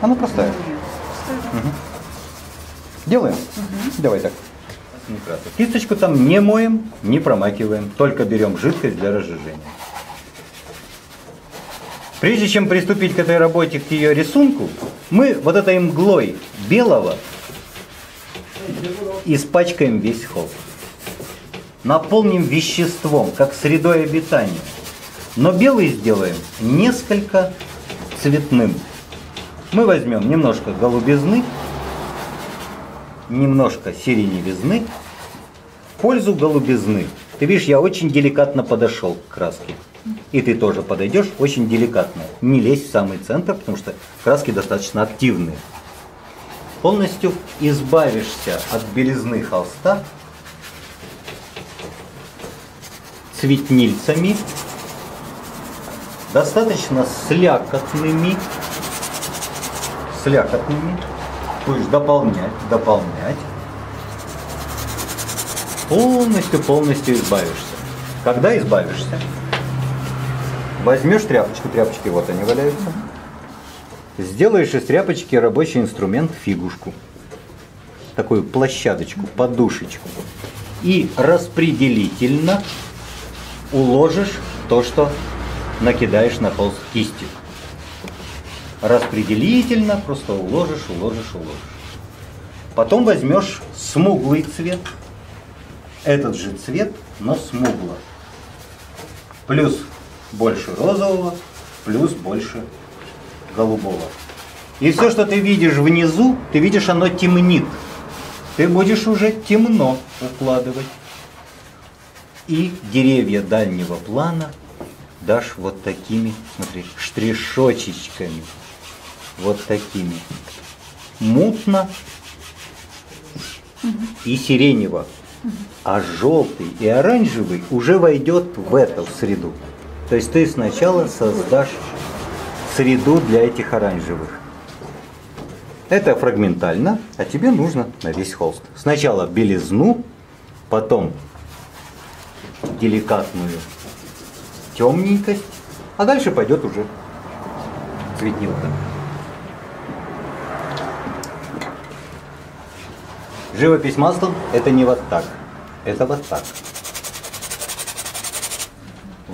Она простая. Угу. Делаем? Давай так. Кисточку там не моем, не промакиваем, только берем жидкость для разжижения. Прежде чем приступить к этой работе, к ее рисунку, мы вот этой мглой белого испачкаем весь холст. Наполним веществом, как средой обитания. Но белый сделаем несколько цветным. Мы возьмем немножко голубизны, немножко сиреневизны, пользу голубизны. Ты видишь, я очень деликатно подошел к краске. И ты тоже подойдешь очень деликатно. Не лезь в самый центр, потому что краски достаточно активные. Полностью избавишься от белизны холста цветнильцами, достаточно слякотными, слякотными, будешь дополнять, дополнять, полностью, полностью избавишься. Когда избавишься? Возьмешь тряпочку, тряпочки вот они валяются. Сделаешь из тряпочки рабочий инструмент фигушку. Такую площадочку, подушечку. И распределительно уложишь то, что накидаешь на холст кистью. Распределительно просто уложишь, уложишь, уложишь. Потом возьмешь смуглый цвет, этот же цвет, но смугло. Плюс больше розового, плюс больше голубого. И все, что ты видишь внизу, ты видишь, оно темнит. Ты будешь уже темно укладывать. И деревья дальнего плана дашь вот такими, смотри, штришочечками. Вот такими. Мутно и сиренево. А желтый и оранжевый уже войдет в эту среду. То есть ты сначала создашь среду для этих оранжевых. Это фрагментально, а тебе нужно на весь холст. Сначала белизну, потом деликатную темненькость, а дальше пойдет уже цветнилка. Живопись маслом это не вот так, это вот так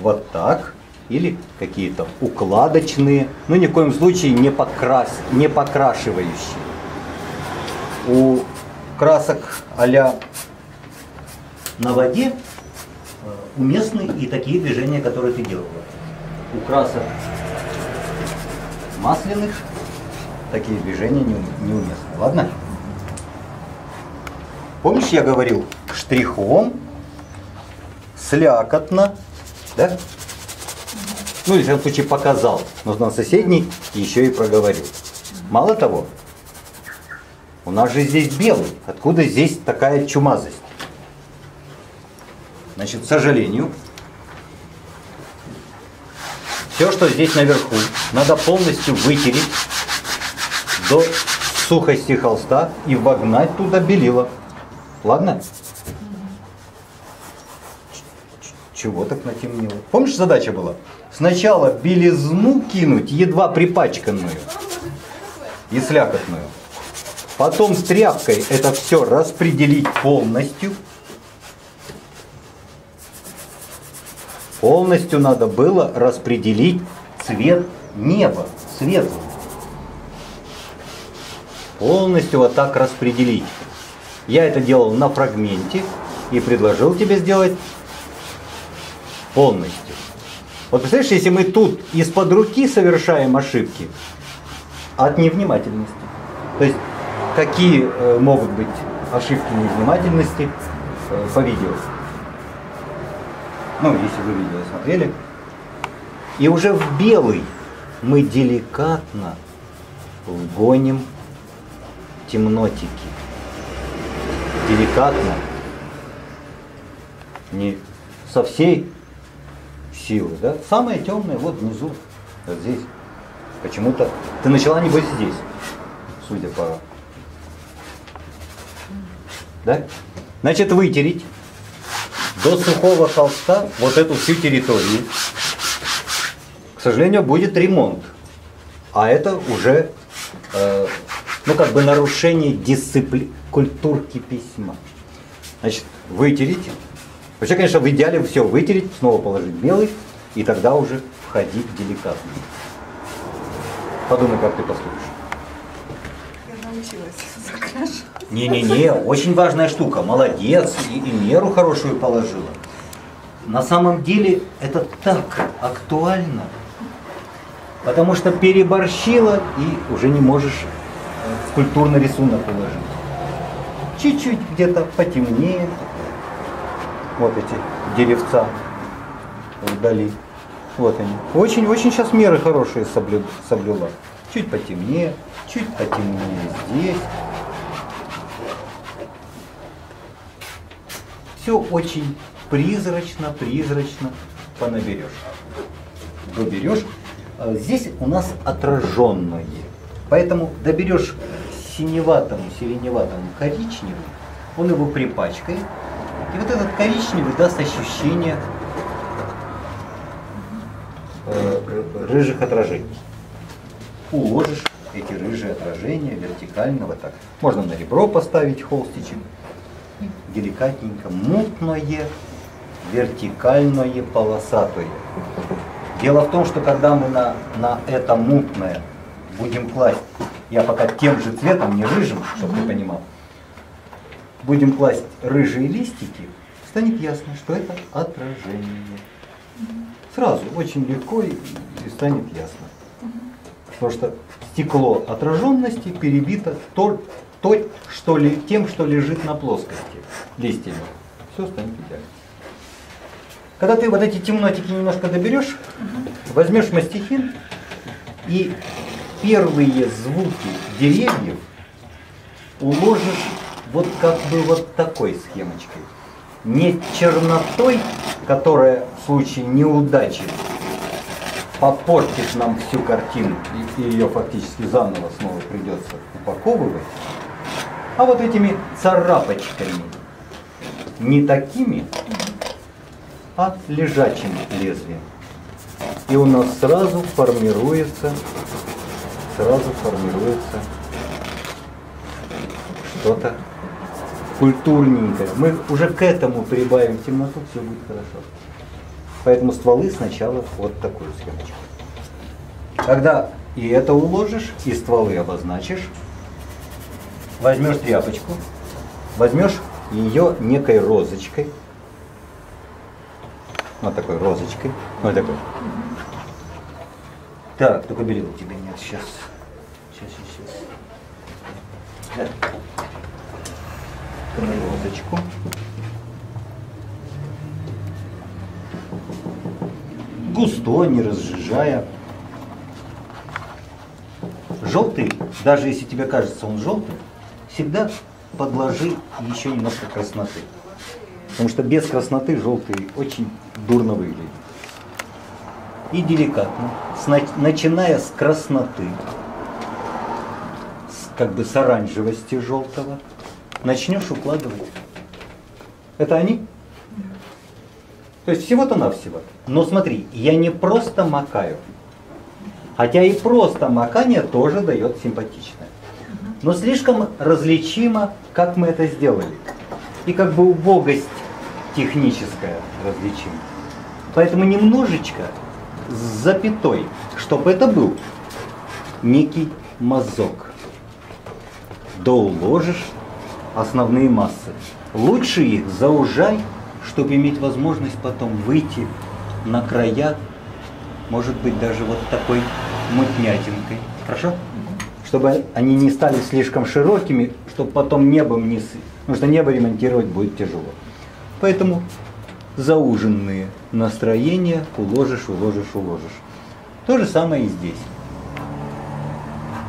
вот так, или какие-то укладочные, но ни в коем случае не, покрас, не покрашивающие. У красок а на воде э, уместны и такие движения, которые ты делала. У красок масляных такие движения неуместны. Ладно? Помнишь, я говорил штрихом, слякотно, да? Ну, или в этом случае показал, но на соседний еще и проговорил. Мало того, у нас же здесь белый. Откуда здесь такая чумазость? Значит, к сожалению, все, что здесь наверху, надо полностью вытереть до сухости холста и вогнать туда белило. Ладно? Чего так натемнело? Помнишь, задача была? Сначала белизну кинуть, едва припачканную и слякотную. Потом тряпкой это все распределить полностью. Полностью надо было распределить цвет неба, светлый. Полностью вот так распределить. Я это делал на фрагменте и предложил тебе сделать полностью. Вот представляешь, если мы тут из-под руки совершаем ошибки от невнимательности. То есть какие э, могут быть ошибки невнимательности э, по видео? Ну, если вы видео смотрели. И уже в белый мы деликатно вгоним темнотики. Деликатно. Не со всей силы. Да? Самое темное вот внизу, вот здесь. Почему-то ты начала небось здесь, судя по... Да? Значит, вытереть до сухого холста вот эту всю территорию. К сожалению, будет ремонт. А это уже э, ну как бы нарушение дисципли... культурки письма. Значит, вытереть. Вообще, конечно, в идеале все вытереть, снова положить белый, и тогда уже входить деликатно. Подумай, как ты поступишь. Я научилась. Не-не-не, очень важная штука. Молодец, и, и меру хорошую положила. На самом деле это так актуально, потому что переборщила и уже не можешь в культурный рисунок положить. Чуть-чуть где-то потемнее. Вот эти деревца вдали. Вот они. Очень-очень сейчас меры хорошие соблю- соблюла. Чуть потемнее, чуть потемнее здесь. Все очень призрачно, призрачно понаберешь. Доберешь. А Здесь у нас отраженное. Поэтому доберешь синеватому, сиреневатому коричневому, он его припачкает. И вот этот коричневый даст ощущение э, рыжих отражений. Уложишь эти рыжие отражения вертикально вот так. Можно на ребро поставить холстичек. Деликатненько, мутное, вертикальное, полосатое. Дело в том, что когда мы на, на это мутное будем класть, я пока тем же цветом, не рыжим, чтобы ты понимал, будем класть рыжие листики, станет ясно, что это отражение. Сразу, очень легко и, и станет ясно. Потому что стекло отраженности перебито то, то, что ли, тем, что лежит на плоскости листьями. Все станет идеально. Когда ты вот эти темнотики немножко доберешь, возьмешь мастихин и первые звуки деревьев уложишь вот как бы вот такой схемочкой. Не чернотой, которая в случае неудачи попортит нам всю картину, и ее фактически заново снова придется упаковывать, а вот этими царапочками, не такими, а лежачим лезвием. И у нас сразу формируется, сразу формируется что-то культурненькое. Мы уже к этому прибавим темноту, все будет хорошо. Поэтому стволы сначала вот такую схемочку. Когда и это уложишь, и стволы обозначишь, возьмешь тряпочку, возьмешь ее некой розочкой, вот такой розочкой, вот такой. Так, только белила тебе нет. Сейчас, сейчас, сейчас. Да. На розочку. Густо, не разжижая. Желтый, даже если тебе кажется он желтым, всегда подложи еще немножко красноты. Потому что без красноты желтый очень дурно выглядит. И деликатно, начиная с красноты, как бы с оранжевости желтого, начнешь укладывать. Это они? То есть всего-то навсего. Но смотри, я не просто макаю. Хотя и просто макание тоже дает симпатичное. Но слишком различимо, как мы это сделали. И как бы убогость техническая различима. Поэтому немножечко с запятой, чтобы это был некий мазок. Доуложишь основные массы. Лучше их заужай, чтобы иметь возможность потом выйти на края, может быть, даже вот такой мутнятинкой. Хорошо? Чтобы они не стали слишком широкими, чтобы потом небом не... Потому что небо ремонтировать будет тяжело. Поэтому зауженные настроения уложишь, уложишь, уложишь. То же самое и здесь.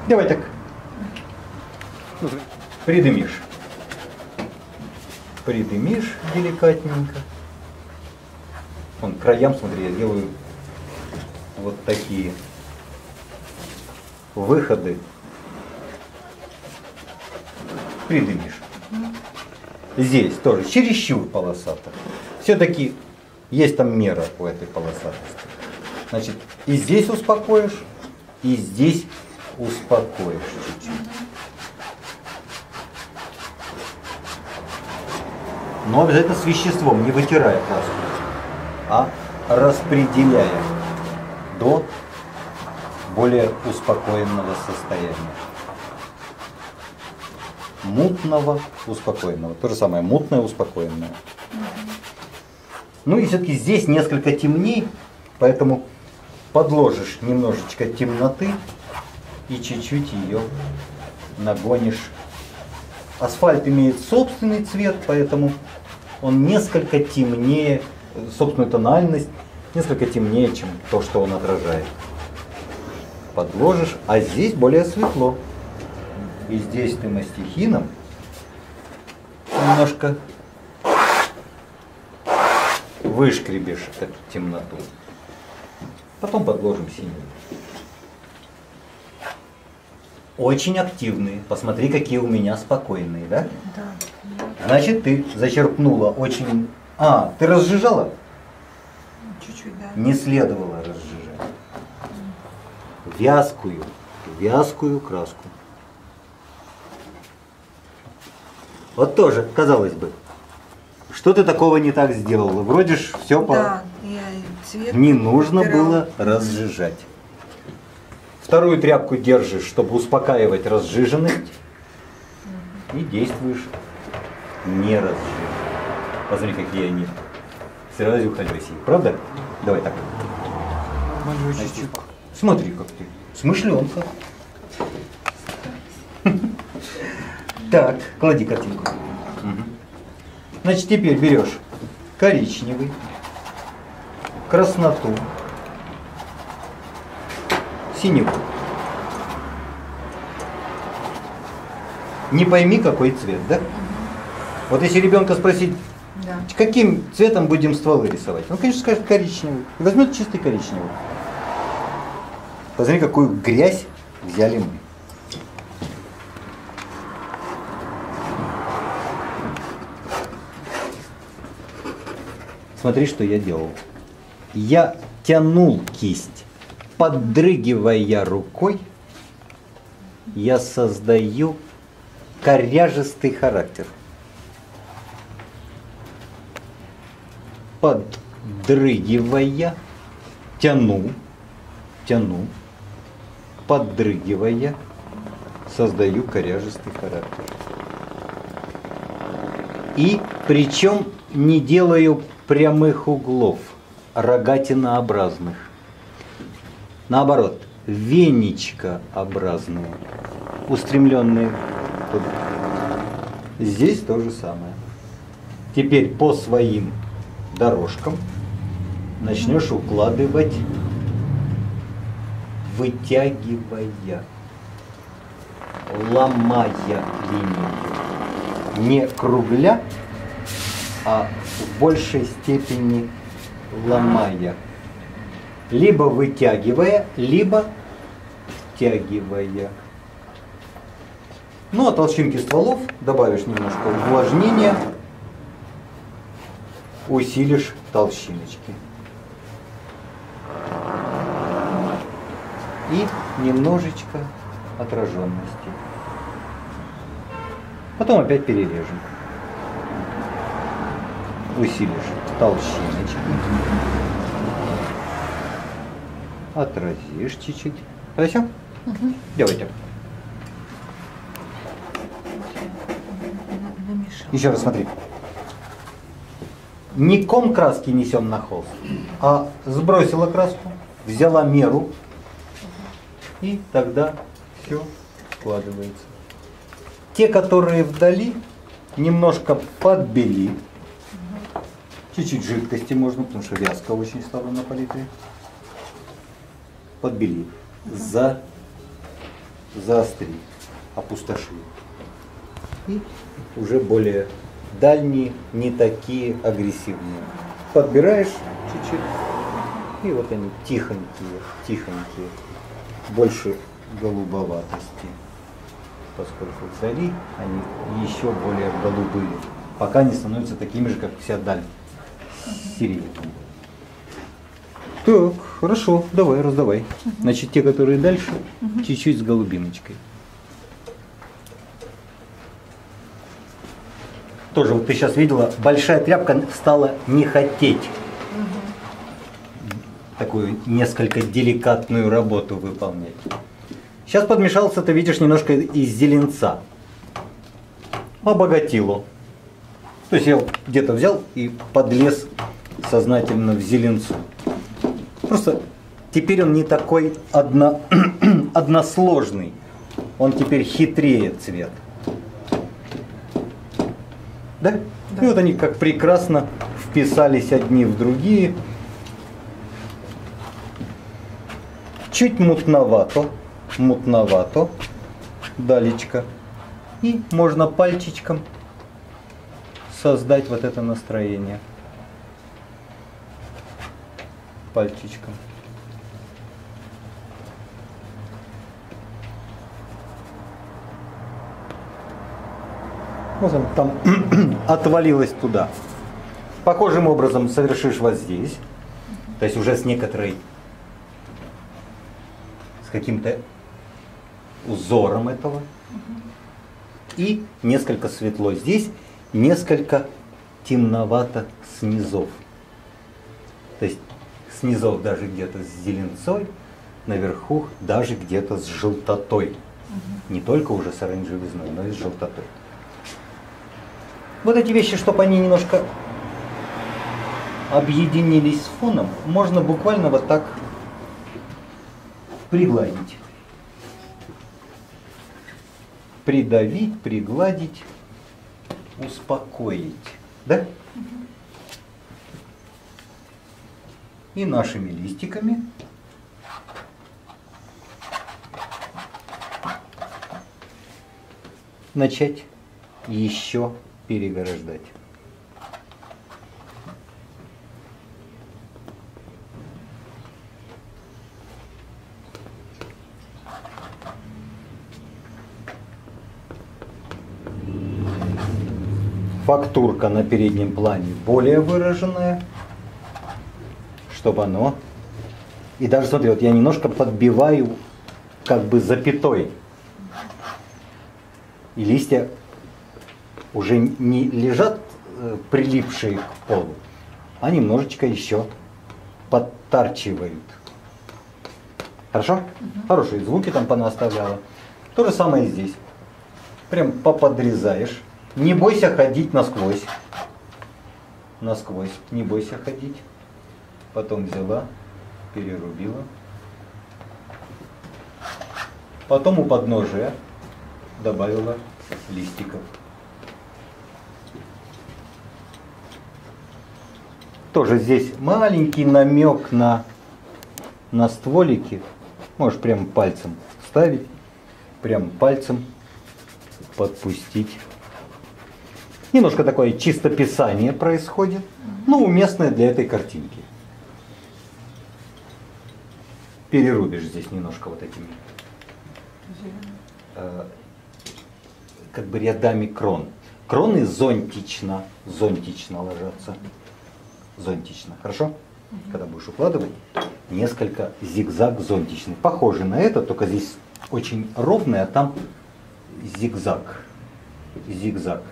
Давай так. Придымишь. Придымишь деликатненько. Вон, краям, смотри, я делаю вот такие выходы. Придымишь. Здесь тоже чересчур полосато. Все-таки есть там мера у этой полосатости. Значит, и здесь успокоишь, и здесь успокоишь чуть-чуть. Но обязательно с веществом, не вытирая краску, а распределяя до более успокоенного состояния. Мутного, успокоенного. То же самое, мутное, успокоенное. Ну и все-таки здесь несколько темней, поэтому подложишь немножечко темноты и чуть-чуть ее нагонишь. Асфальт имеет собственный цвет, поэтому он несколько темнее, собственную тональность, несколько темнее, чем то, что он отражает. Подложишь, а здесь более светло. И здесь ты мастихином немножко вышкребешь эту темноту. Потом подложим синий. Очень активные. Посмотри, какие у меня спокойные, да? Да. Значит, ты зачерпнула очень... А, ты разжижала? Чуть-чуть, да. Не следовало разжижать. Вязкую, вязкую краску. Вот тоже, казалось бы, что ты такого не так сделала? Вроде ж все по... Да, я цвет Не нужно выбирала. было разжижать. Вторую тряпку держишь, чтобы успокаивать разжиженность. И действуешь не разжижать. Посмотри, какие они сразу красивые. Правда? Давай так. Значит, Смотри, как ты. Смышленка. Так, клади картинку. Значит, теперь берешь коричневый, красноту, синеву. Не пойми, какой цвет, да? Вот если ребенка спросить, Да. каким цветом будем стволы рисовать, он, конечно, скажет коричневый. И возьмет чистый коричневый. Посмотри, какую грязь взяли мы. Смотри, что я делал. Я тянул кисть, поддрыгивая рукой, я создаю коряжистый характер. Поддрыгивая, тяну, тяну, поддрыгивая, создаю коряжистый характер. И причем не делаю прямых углов, рогатинообразных. Наоборот, веничкообразные, устремленные туда. Здесь то же самое. Теперь по своим дорожкам начнешь укладывать, вытягивая, ломая линию. Не кругля, а в большей степени ломая. Либо вытягивая, либо втягивая. Ну, а толщинки стволов добавишь немножко увлажнения, усилишь толщиночки. И немножечко отраженности. Потом опять перережем. Усилишь толщиночки. Отразишь чуть-чуть. Хорошо? Делай так. На- намешала. Еще раз смотри. Не ком краски несем на холст, а сбросила краску, взяла меру, и тогда все складывается. Те, которые вдали, немножко подбели. Чуть-чуть жидкости можно, потому что вязко очень стало на палитре. Подбели. За, заостри, опустоши и уже более дальние, не такие агрессивные. Подбираешь чуть-чуть, и вот они тихонькие, тихонькие, больше голубоватости. Поскольку вдали они еще более голубые, пока не становятся такими же, как вся даль, сиреневыми. Так, хорошо, давай, раздавай. Значит, те, которые дальше, чуть-чуть с голубиночкой. Тоже вот ты сейчас видела, большая тряпка стала не хотеть такую несколько деликатную работу выполнять. Сейчас подмешался, ты видишь, немножко из зеленца. Обогатило. То есть я где-то взял и подлез сознательно в зеленцу. Просто теперь он не такой одно, односложный. Он теперь хитрее цвет. Да? И вот они как прекрасно вписались одни в другие. Чуть мутновато, мутновато, далечко. И можно пальчиком создать вот это настроение. Пальчиком. Вот он там отвалилось туда. Похожим образом совершишь вот здесь. То есть уже с некоторой, с каким-то узором этого. И несколько светло здесь, несколько темновато снизов. То есть снизов даже где-то с зеленцой, наверху даже где-то с желтотой. Не только уже с оранжевизной, но и с желтотой. Вот эти вещи, чтобы они немножко объединились с фоном, можно буквально вот так пригладить. Придавить, пригладить, успокоить. Да? И нашими листиками начать еще переграждать. Фактурка на переднем плане более выраженная, чтобы оно... И даже смотри, вот я немножко подбиваю как бы запятой. И листья уже не лежат э, прилипшие к полу, а немножечко еще подтарчивают. Хорошо? Угу. Хорошие звуки там понаставляла. То же самое и здесь. Прям поподрезаешь. Не бойся ходить насквозь. Насквозь. Не бойся ходить. Потом взяла, перерубила. Потом у подножия добавила листиков. Тоже здесь маленький намек на, на стволики. Можешь прям пальцем ставить, прям пальцем подпустить. Немножко такое чистописание происходит, но уместное для этой картинки. Перерубишь здесь немножко вот этими э, как бы рядами крон. Кроны зонтично, зонтично ложатся зонтично. Хорошо? Угу. Когда будешь укладывать, несколько зигзаг зонтичный. Похоже на это, только здесь очень ровный, а там зигзаг. Зигзаг.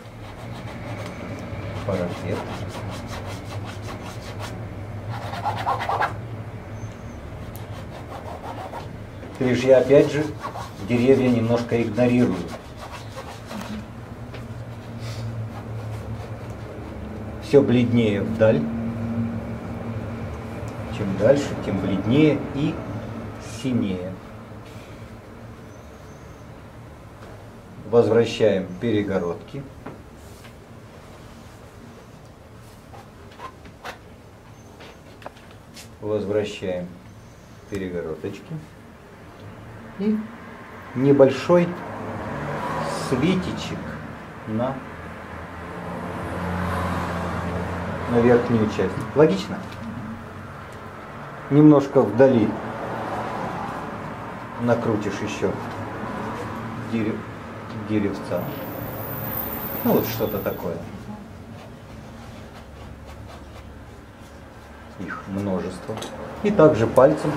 Парапет. Видишь, я опять же деревья немножко игнорирую. Все бледнее вдаль дальше, тем бледнее и синее. Возвращаем перегородки. Возвращаем перегородочки. И небольшой светичек на, на верхнюю часть. Логично? Немножко вдали накрутишь еще дерев, деревца. Ну вот что-то такое. Их множество. И также пальцем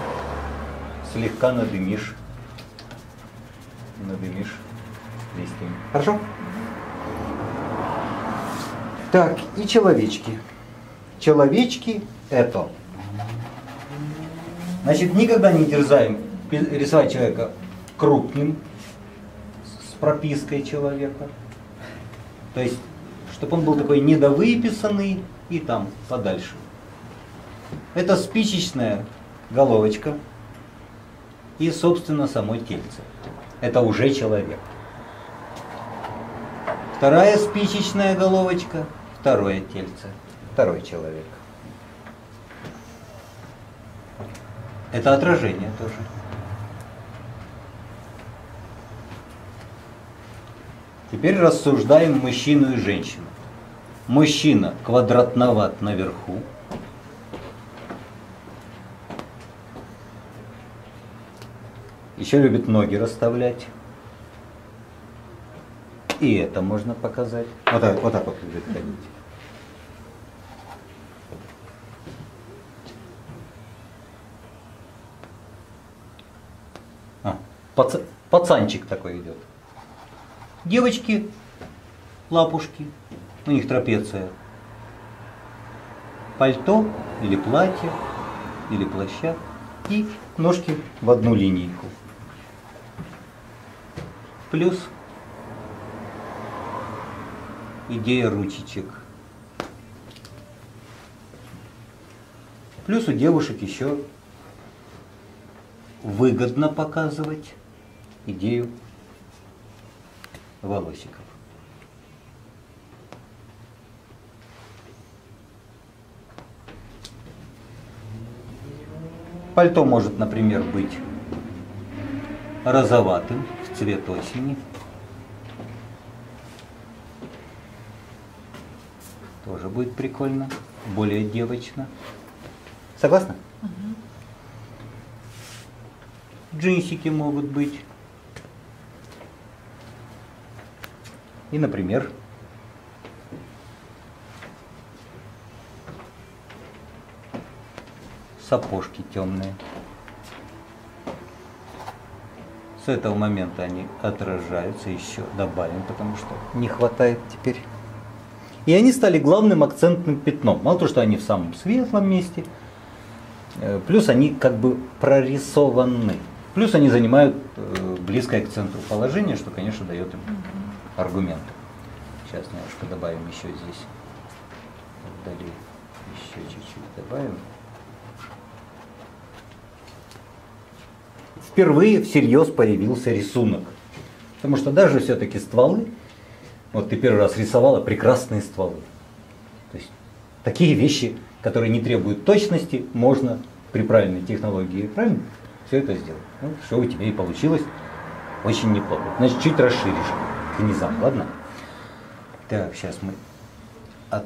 слегка надымишь. Надымишь листьями. Хорошо? Так, и человечки. Человечки это. Значит, никогда не дерзаем рисовать человека крупным, с пропиской человека. То есть, чтобы он был такой недовыписанный и там подальше. Это спичечная головочка и, собственно, само тельце. Это уже человек. Вторая спичечная головочка, второе тельце, второй человек. Это отражение тоже. Теперь рассуждаем мужчину и женщину. Мужчина квадратноват наверху. Еще любит ноги расставлять. И это можно показать. Вот так вот, так вот любит ходить. А, пац- пацанчик такой идет. Девочки, лапушки, у них трапеция. Пальто или платье, или плаща. И ножки в одну линейку. Плюс идея ручечек. Плюс у девушек еще выгодно показывать идею волосиков. Пальто может, например, быть розоватым в цвет осени. Тоже будет прикольно, более девочно. Согласна? Джинсики могут быть. И, например, сапожки темные. С этого момента они отражаются, еще добавим, потому что не хватает теперь. И они стали главным акцентным пятном. Мало того, что они в самом светлом месте, э, плюс они как бы прорисованы. Плюс они занимают э, близкое к центру положение, что, конечно, дает им аргументы. Сейчас немножко добавим еще здесь. Вдали еще чуть-чуть добавим. Впервые всерьез появился рисунок. Потому что даже все-таки стволы, вот ты первый раз рисовала прекрасные стволы. То есть такие вещи, которые не требуют точности, можно при правильной технологии, правильно, все это сделать. Ну, все у тебя и получилось очень неплохо. Значит, чуть расширишь низам, ладно? Так, сейчас мы от...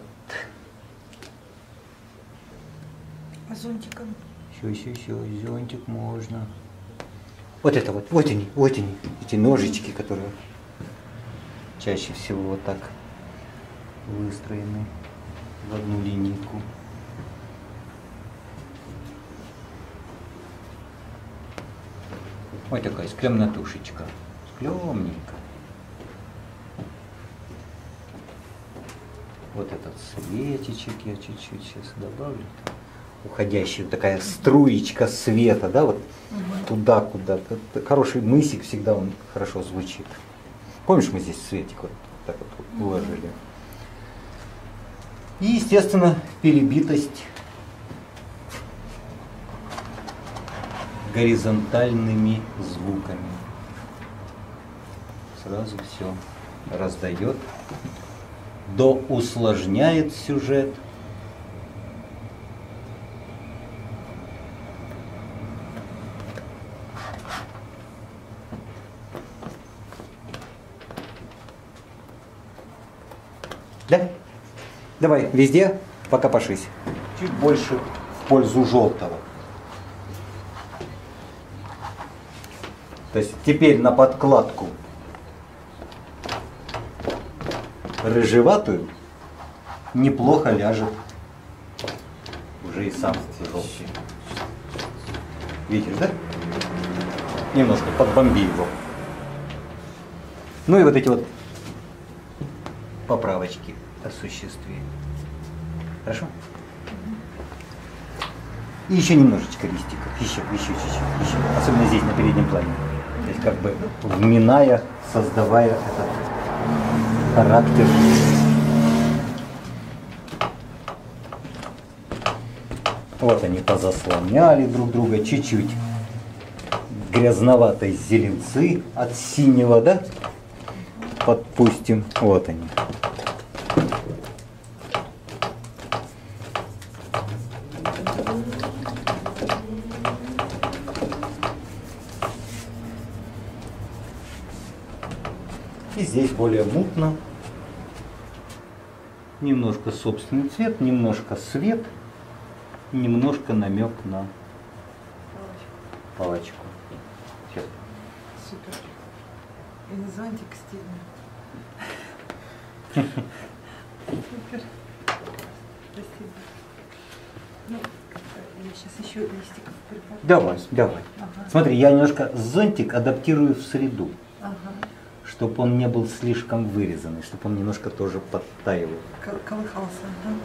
Зонтиком? Еще, еще, еще, зонтик можно. Вот это вот, вот они, вот они, эти ножички, которые чаще всего вот так выстроены в одну линейку. Вот такая склемнотушечка. Склемненько. Вот этот светичек я чуть-чуть сейчас добавлю. Уходящая такая струечка света, да, вот туда куда-то. Хороший мысик всегда он хорошо звучит. Помнишь, мы здесь светик вот так вот уложили. И, естественно, перебитость горизонтальными звуками. Сразу все раздает, до усложняет сюжет. Да? Давай, везде пока пошись. Чуть больше в пользу желтого. То есть теперь на подкладку рыжеватую неплохо ляжет уже и сам желтый. Видишь, да? Немножко подбомби его. Ну и вот эти вот поправочки осуществи. Хорошо? И еще немножечко листиков. Еще, еще чуть-чуть. Еще. Особенно здесь, на переднем плане. То есть как бы вминая, создавая этот характер. Вот они позаслоняли друг друга чуть-чуть. Грязноватой зеленцы от синего, да? Подпустим. Вот они. Здесь более мутно. Немножко собственный цвет, немножко свет, немножко намек на палочку. Сейчас. Супер. И на зонтик стильно. Супер. Спасибо. Ну, я сейчас еще листиков прибавлю. Давай, давай. Ага. Смотри, я немножко зонтик адаптирую в среду, Ага. Чтобы он не был слишком вырезанный, чтобы он немножко тоже подтаивал. Кол- Колыхался. Ага.